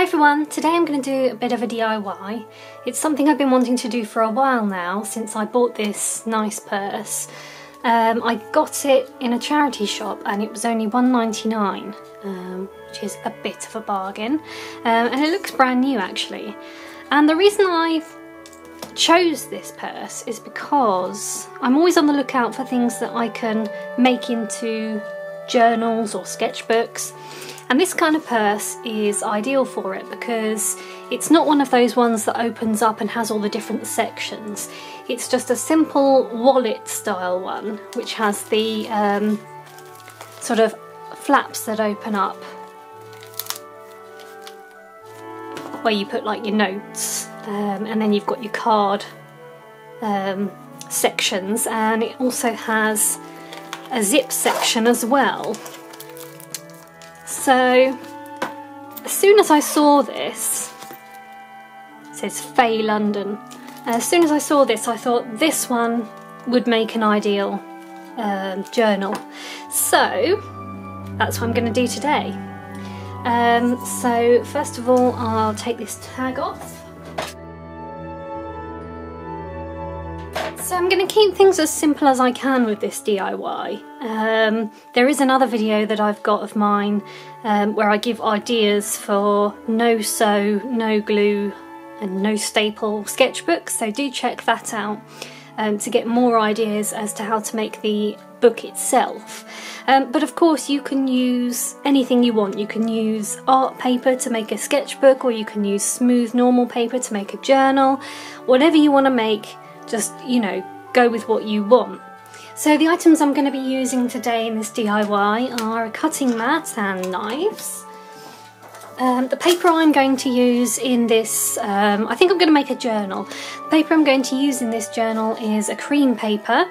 Hi everyone, today I'm going to do a bit of a DIY. It's something I've been wanting to do for a while now since I bought this nice purse. Um, I got it in a charity shop and it was only 1.99, um, which is a bit of a bargain. Um, and it looks brand new actually. And the reason I chose this purse is because I'm always on the lookout for things that I can make into journals or sketchbooks. And this kind of purse is ideal for it because it's not one of those ones that opens up and has all the different sections. It's just a simple wallet style one which has the um, sort of flaps that open up where you put like your notes um, and then you've got your card um, sections and it also has a zip section as well so as soon as I saw this, it says Faye London, as soon as I saw this I thought this one would make an ideal um, journal. So that's what I'm going to do today. Um, so first of all I'll take this tag off I'm going to keep things as simple as I can with this DIY. Um, there is another video that I've got of mine um, where I give ideas for no sew, no glue and no staple sketchbooks, so do check that out um, to get more ideas as to how to make the book itself. Um, but of course you can use anything you want. You can use art paper to make a sketchbook or you can use smooth normal paper to make a journal. Whatever you want to make just, you know, go with what you want. So the items I'm going to be using today in this DIY are a cutting mat and knives. Um, the paper I'm going to use in this, um, I think I'm going to make a journal. The paper I'm going to use in this journal is a cream paper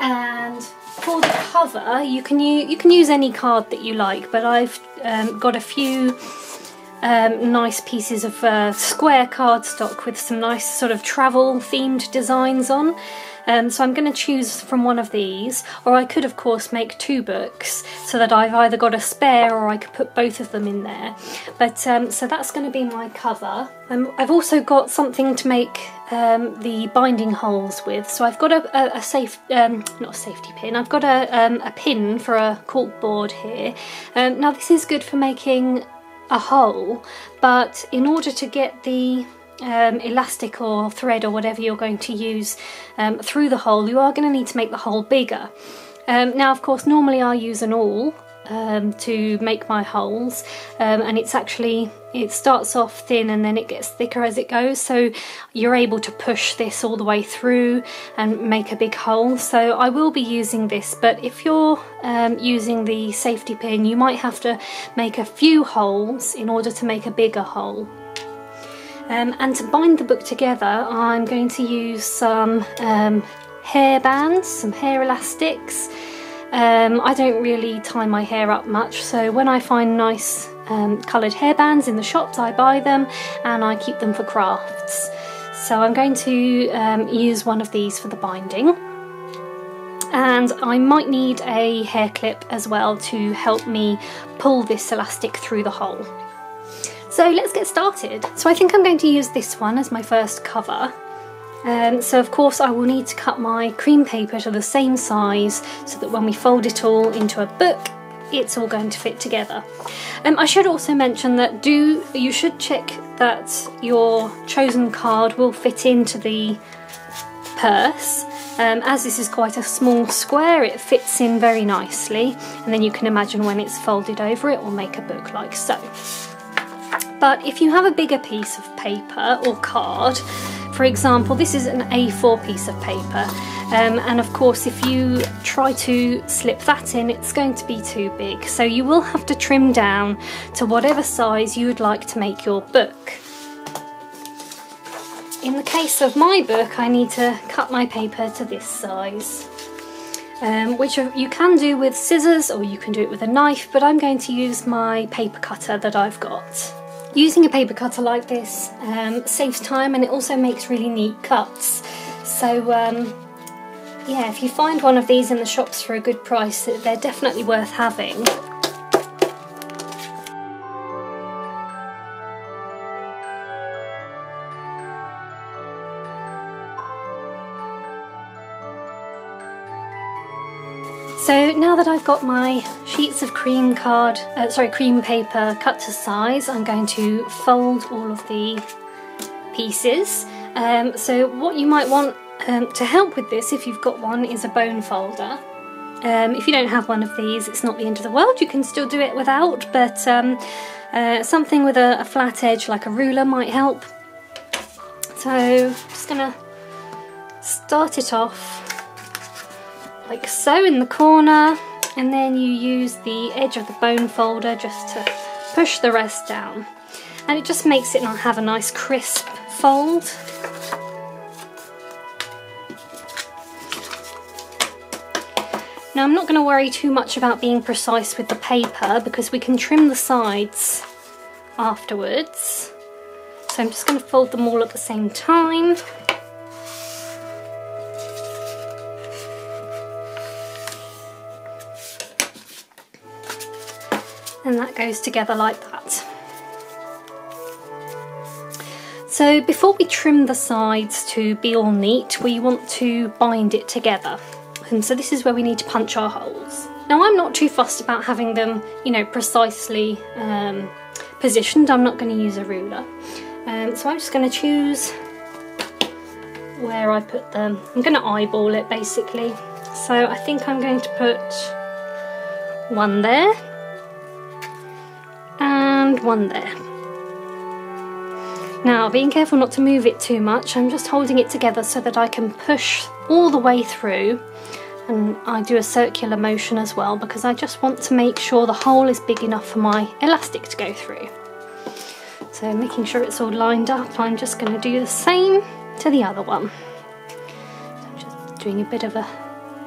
and for the cover you can, you can use any card that you like but I've um, got a few um, nice pieces of uh, square cardstock with some nice sort of travel themed designs on. Um, so I'm going to choose from one of these, or I could of course make two books so that I've either got a spare or I could put both of them in there. But um, so that's going to be my cover. Um, I've also got something to make um, the binding holes with. So I've got a, a, a safe, um, not a safety pin, I've got a, um, a pin for a cork board here. Um, now this is good for making a hole but in order to get the um, elastic or thread or whatever you're going to use um, through the hole you are going to need to make the hole bigger. Um, now of course normally I use an awl um, to make my holes. Um, and it's actually it starts off thin and then it gets thicker as it goes. So you're able to push this all the way through and make a big hole. So I will be using this but if you're um, using the safety pin you might have to make a few holes in order to make a bigger hole. Um, and to bind the book together I'm going to use some um, hair bands, some hair elastics um, I don't really tie my hair up much, so when I find nice um, coloured hairbands in the shops, I buy them and I keep them for crafts. So I'm going to um, use one of these for the binding. And I might need a hair clip as well to help me pull this elastic through the hole. So let's get started. So I think I'm going to use this one as my first cover. Um, so of course I will need to cut my cream paper to the same size so that when we fold it all into a book it's all going to fit together. Um, I should also mention that do you should check that your chosen card will fit into the purse. Um, as this is quite a small square it fits in very nicely and then you can imagine when it's folded over it will make a book like so. But if you have a bigger piece of paper or card for example, this is an A4 piece of paper, um, and of course, if you try to slip that in, it's going to be too big. So you will have to trim down to whatever size you would like to make your book. In the case of my book, I need to cut my paper to this size. Um, which you can do with scissors or you can do it with a knife, but I'm going to use my paper cutter that I've got. Using a paper cutter like this um, saves time and it also makes really neat cuts. So um, yeah, if you find one of these in the shops for a good price, they're definitely worth having. I've got my sheets of cream card, uh, sorry, cream paper cut to size, I'm going to fold all of the pieces. Um, so what you might want um, to help with this, if you've got one, is a bone folder. Um, if you don't have one of these, it's not the end of the world. You can still do it without, but um, uh, something with a, a flat edge like a ruler might help. So I'm just gonna start it off like so in the corner and then you use the edge of the bone folder just to push the rest down and it just makes it not have a nice crisp fold. Now I'm not going to worry too much about being precise with the paper because we can trim the sides afterwards. So I'm just going to fold them all at the same time. And that goes together like that. So before we trim the sides to be all neat, we want to bind it together. And so this is where we need to punch our holes. Now I'm not too fussed about having them, you know, precisely um, positioned. I'm not going to use a ruler. Um, so I'm just going to choose where I put them. I'm going to eyeball it basically. So I think I'm going to put one there one there. Now, being careful not to move it too much, I'm just holding it together so that I can push all the way through and I do a circular motion as well because I just want to make sure the hole is big enough for my elastic to go through. So making sure it's all lined up, I'm just going to do the same to the other one. So I'm just doing a bit of a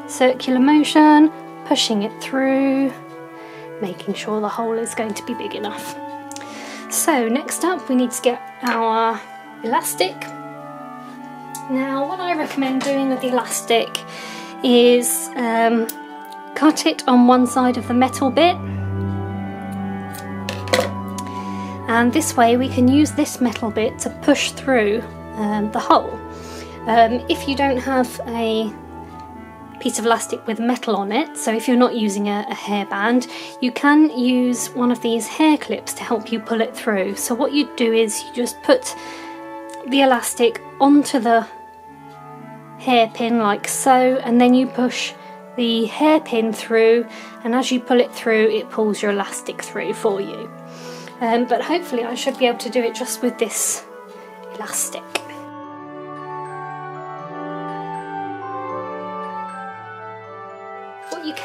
circular motion, pushing it through, making sure the hole is going to be big enough. So next up we need to get our elastic. Now what I recommend doing with the elastic is um, cut it on one side of the metal bit and this way we can use this metal bit to push through um, the hole. Um, if you don't have a piece of elastic with metal on it, so if you're not using a, a hairband, you can use one of these hair clips to help you pull it through. So what you do is you just put the elastic onto the hairpin like so and then you push the hairpin through and as you pull it through it pulls your elastic through for you. Um, but hopefully I should be able to do it just with this elastic.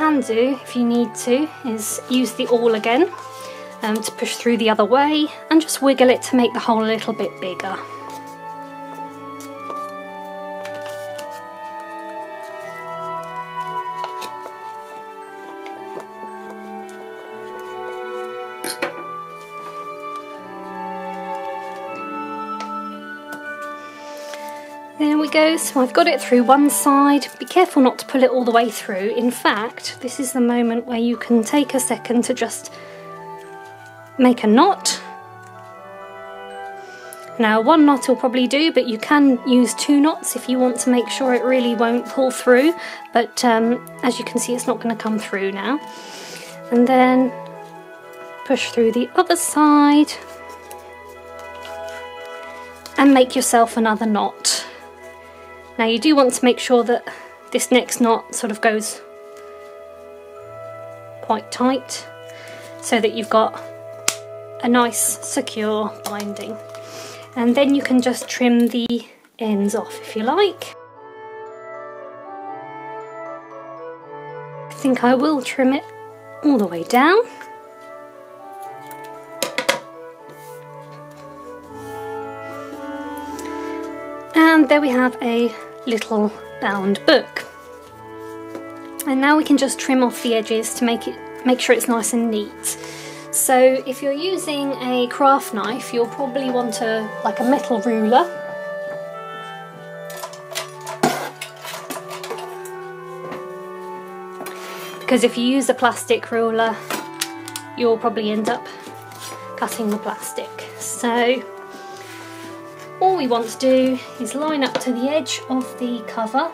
Can do if you need to is use the awl again um, to push through the other way and just wiggle it to make the hole a little bit bigger. There we go, so I've got it through one side. Be careful not to pull it all the way through. In fact, this is the moment where you can take a second to just make a knot. Now one knot will probably do, but you can use two knots if you want to make sure it really won't pull through. But um, as you can see, it's not going to come through now. And then push through the other side and make yourself another knot. Now you do want to make sure that this next knot sort of goes quite tight so that you've got a nice secure binding. And then you can just trim the ends off if you like. I think I will trim it all the way down. There we have a little bound book. And now we can just trim off the edges to make it make sure it's nice and neat. So if you're using a craft knife, you'll probably want a like a metal ruler. Because if you use a plastic ruler, you'll probably end up cutting the plastic. So all we want to do is line up to the edge of the cover.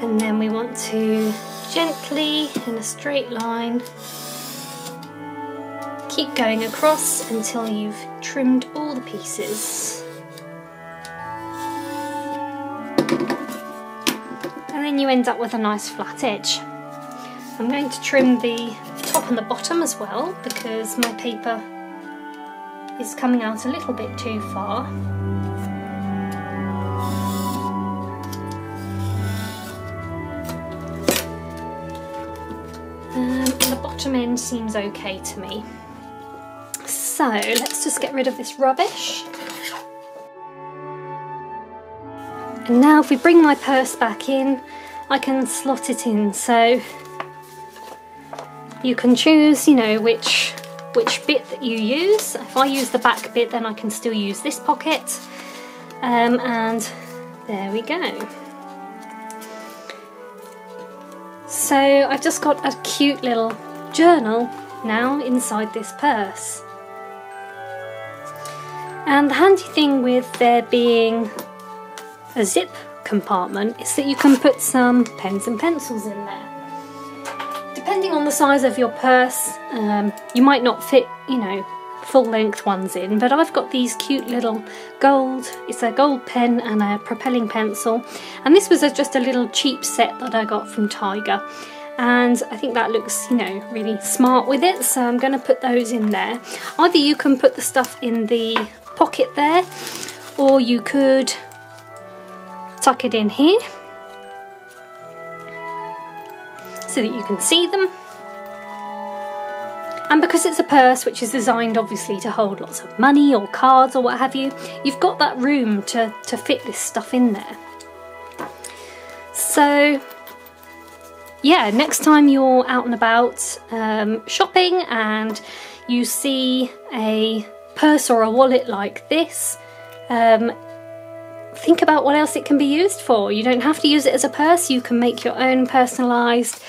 And then we want to gently in a straight line keep going across until you've trimmed all the pieces. And then you end up with a nice flat edge. I'm going to trim the top and the bottom as well because my paper is coming out a little bit too far um, The bottom end seems okay to me. So let's just get rid of this rubbish. And now if we bring my purse back in, I can slot it in. So you can choose, you know, which which bit that you use. If I use the back bit, then I can still use this pocket. Um, and there we go. So I've just got a cute little journal now inside this purse. And the handy thing with there being a zip compartment is that you can put some pens and pencils in there. Depending on the size of your purse, um, you might not fit, you know, full length ones in, but I've got these cute little gold, it's a gold pen and a propelling pencil, and this was a, just a little cheap set that I got from Tiger and I think that looks, you know, really smart with it. So I'm going to put those in there. Either you can put the stuff in the pocket there, or you could tuck it in here so that you can see them. And because it's a purse which is designed obviously to hold lots of money or cards or what have you, you've got that room to, to fit this stuff in there. So yeah, next time you're out and about um, shopping and you see a purse or a wallet like this, um, think about what else it can be used for. You don't have to use it as a purse, you can make your own personalised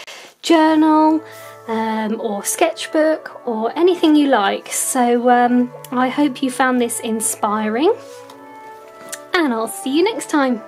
journal um, or sketchbook or anything you like. So um, I hope you found this inspiring and I'll see you next time.